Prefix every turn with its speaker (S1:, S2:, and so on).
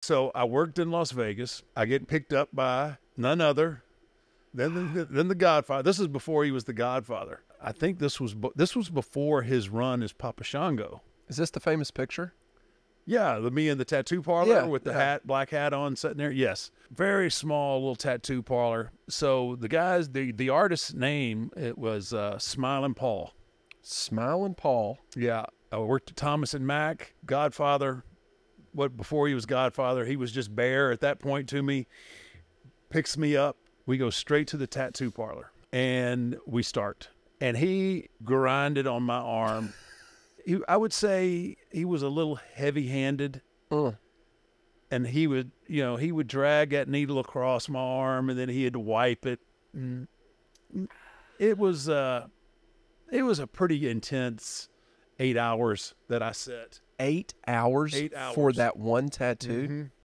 S1: So I worked in Las Vegas. I get picked up by none other than the, than the Godfather. This is before he was the Godfather. I think this was this was before his run as Papa Shango.
S2: Is this the famous picture?
S1: Yeah, the me in the tattoo parlor
S2: Yeah,
S1: with the
S2: yeah.
S1: hat, black hat on, sitting there. Yes, very small little tattoo parlor. So the guys, the the artist's name it was uh, Smiling Paul.
S2: Smiling Paul.
S1: Yeah, I worked at Thomas and Mack, Godfather. What before he was Godfather, he was just Bear at that point to me. Picks me up. We go straight to the tattoo parlor and we start. And he grinded on my arm. He, I would say he was a little heavy-handed,
S2: Mm.
S1: and he would, you know, he would drag that needle across my arm, and then he'd wipe it. And it was, uh, it was a pretty intense eight hours that I set.
S2: Eight hours,
S1: Eight
S2: for that one tattoo.
S1: Mhm.